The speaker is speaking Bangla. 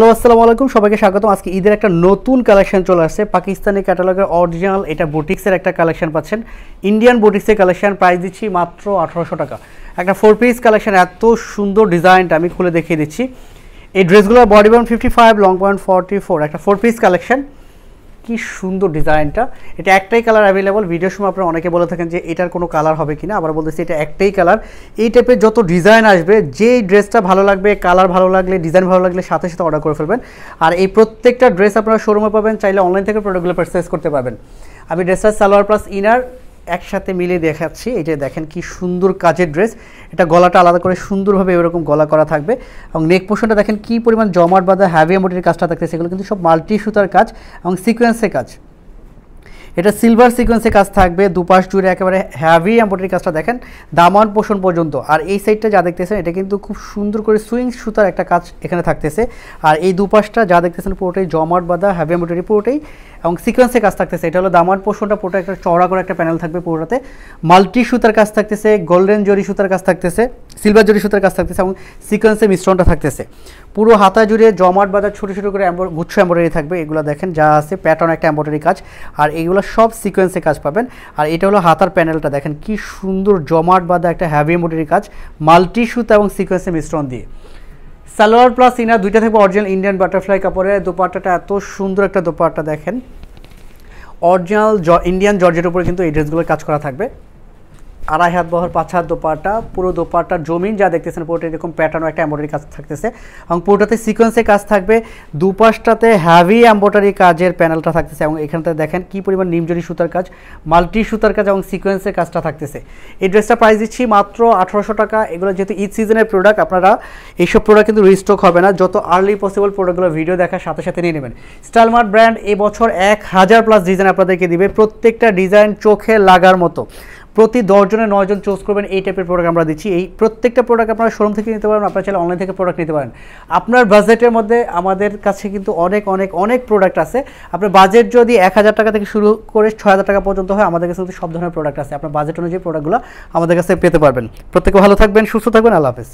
হ্যালো, আসসালামু আলাইকুম। সবাইকে স্বাগতম। আজকে ঈদের একটা নতুন কালেকশন চলে আসছে। পাকিস্তানি ক্যাটালগের অরিজিনাল এটা বুটিক্সের একটা কালেকশন পাচ্ছেন। ইন্ডিয়ান বুটিক্সের কালেকশন প্রাইস দিচ্ছি মাত্র আঠারোশো টাকা। একটা ফোর পিস কালেকশন, এত সুন্দর ডিজাইনটা আমি খুলে দেখিয়ে দিচ্ছি। এই ড্রেসগুলো body point fifty five long point forty four একটা ফোর পিস কালেকশন। কি সুন্দর ডিজাইনটা। এটা একটাই কালার অ্যাভেলেবল ভিডিওর সময় আপনারা অনেকে বলে থাকেন যে এটার কোনো কালার হবে কিনা। আবার বলতেছি এটা একটাই কালার এই টাইপের যত ডিজাইন আসবে, যেই ড্রেসটা ভালো লাগবে কালার ভালো লাগলে ডিজাইন ভালো লাগলে সাথে সাথে অর্ডার করে ফেলবেন। আর এই প্রত্যেকটা ড্রেস আপনারা শোরুমে পাবেন, চাইলে অনলাইন থেকে প্রোডাক্টগুলো পারচেস করতে পারবেন। আমি ড্রেসটা সালোয়ার প্লাস ইনার একসাথে মিলে দেখাচ্ছি। এই যে দেখেন কি সুন্দর কাজের ড্রেস। এটা গলাটা আলাদা করে সুন্দরভাবে এরকম গলা করা থাকবে। এবং নেক পোর্শনটা দেখেন কি পরিমাণ জমাট বাঁধা হ্যাভি মোটের কাজটা থাকছে সেগুলো কিন্তু সব মাল্টি সুতার কাজ এবং সিকোয়েন্সের কাজ। এটা সিলভার সিকোয়েন্সে কাজ থাকবে, দুপাশ জুড়ে একেবারে হ্যাভি এম্বয়ডারি কাজটা দেখেন, দামান পোষণ পর্যন্ত। আর এই সাইডটা যা দেখতেছেন, এটা কিন্তু খুব সুন্দর করে সুইং সুতার একটা কাজ এখানে থাকতেছে। আর এই দুপাশটা যা দেখতেছেন, পুরোটাই জমাট বাঁধা হ্যাভি এম্বয়ডারি পুরোটাই, এবং সিকোয়েন্সে কাজ থাকতেছে। এটা হলো দামান পোষণটা, পুরোটা একটা চড়া করে একটা প্যানেল থাকবে পুরোটাতে। মাল্টি সুতার কাজ থাকতেছে গোল্ডেন জরি সুতার কাজ থাকতেছে। সিলভার জরি সুতার কাজ থাকতেছে এবং সিকোয়েন্সের মিশ্রণটা থাকতেছে। পুরো হাতা জুড়ে জমাট বাঁধা ছোটো ছোটো করে গুচ্ছ এম্বয়ডারি থাকবে, এগুলো দেখেন যা আছে প্যাটার্ন একটা এম্বয়ডারি কাজ। আর এগুলো সব সিকোয়েন্সে কাজ পাবেন। আর এটা হলো হাতার প্যানেলটা দেখেন কি সুন্দর জমাট বাঁধা একটা হ্যাভি এম্বয়ডারি কাজ মাল্টি সুতা এবং সিকোয়েন্সের মিশ্রণ দিয়ে। সালোয়ার প্লাস ইনার দুইটা থাকবে অরিজিনাল ইন্ডিয়ান বাটারফ্লাই কাপড়ের দোপাট্টাটা এত সুন্দর একটা দোপাট্টা, দেখেন। অরিজিনাল ইন্ডিয়ান জর্জের উপরে কিন্তু এই ড্রেসগুলোর কাজ করা থাকবে। আড়াই হাত বহর, পাঁচ হাত দোপাটা, পুরো দোপাটার জমিন যা দেখতেছেন পুরোটা এরকম প্যাটার্ন একটা এম্বয়ডারি কাজ থাকতেছে। এবং পুরোটাতে সিকোয়েন্সে কাজ থাকবে, দুপাশটাতে হ্যাভি এম্বয়ডারি কাজের প্যানেলটা থাকতেছে এবং এখানটাতে দেখেন কি পরিমাণ নিমজরি সুতার কাজ মাল্টি সুতার কাজ এবং সিকোয়েন্সের কাজটা থাকতেছে। এই ড্রেসটা প্রাইস দিচ্ছি মাত্র আঠারোশো টাকা। এগুলো যেহেতু ঈদ সিজনের প্রোডাক্ট আপনারা এইসব প্রোডাক্ট কিন্তু রিস্টক হবে না। যত আর্লি পসিবল প্রোডাক্টগুলো ভিডিও দেখার সাথে সাথে নিয়ে নেবেন। স্টাইলমার্ট ব্র্যান্ড এবছর এক হাজার প্লাস ডিজাইন আপনাদেরকে দিবে। প্রত্যেকটা ডিজাইন চোখে লাগার মতো। প্রতি দশজনে নয়জন চুজ করবেন এই টাইপের প্রোডাক্ট আমরা দিচ্ছি। এই প্রত্যেকটা প্রোডাক্ট আপনারা শোরুম থেকে নিতে পারেন, আপনার চাইলে অনলাইন থেকে প্রোডাক্ট নিতে পারেন। আপনার বাজেটের মধ্যে আমাদের কাছে কিন্তু অনেক অনেক অনেক প্রোডাক্ট আছে। আপনার বাজেট যদি এক হাজার টাকা থেকে শুরু করে ছয় হাজার টাকা পর্যন্ত হয়, আমাদের কাছে কিন্তু সব ধরনের প্রোডাক্ট আছে। আপনার বাজেট অনুযায়ী প্রোডাক্টগুলো আমাদের কাছে পেতে পারবেন। প্রত্যেকে ভালো থাকবেন, সুস্থ থাকবেন, আল্লাহ হাফেজ।